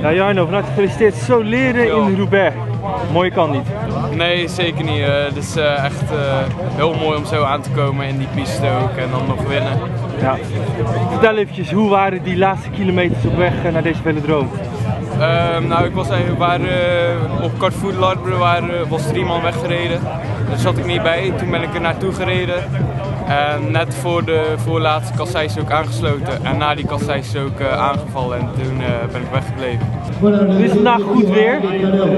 Ja, Jarno, van harte gefeliciteerd. Zo leren in Roubaix. Mooi kan niet. Nee, zeker niet. Eh, het is eh, echt eh, heel mooi om zo aan te komen in die piste ook en dan nog winnen. Ja. Vertel eventjes, hoe waren die laatste kilometers op weg naar deze velodroom? Ehm, nou, ik was eigenlijk, waren, eh, op Carrefour Larbre waren, was drie man weggereden. Daar zat ik niet bij. Toen ben ik er naartoe gereden. En net voor de voorlaatste kassei is ook aangesloten. En na die kassei is ook eh, aangevallen en toen eh, ben ik weggebleven. Het is vandaag goed weer,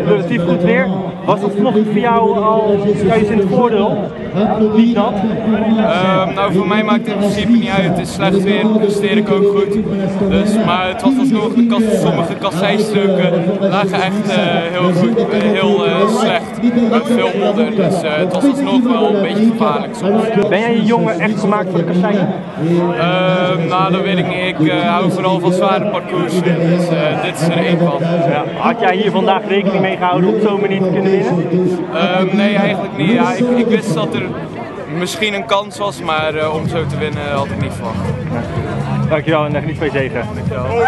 relatief goed weer. Was dat vanochtend voor jou al juist in het voordeel? Niet nat? Ehm, nou, voor mij maakt het in principe niet uit. Het is slecht weer, presteer ik ook goed. Dus, maar het was alsnog, de kas, sommige kasseisstukken lagen echt eh, heel goed, eh, heel eh, slecht. Met veel modder, dus eh, het was alsnog wel een beetje gevaarlijk soms. Ben jij je jongen echt gemaakt voor de kasseien? Ehm, nou, dat weet ik niet. Ik hou vooral van zware parcoursen, dus eh, dit is er één van. Ja. Had jij hier vandaag rekening mee gehouden op zo'n manier te kunnen winnen? Ehm, nee, eigenlijk niet. Ja, ik, ik wist dat er misschien een kans was, maar eh, om zo te winnen had ik niet verwacht. Dankjewel en geniet van je zegen. Dankjewel.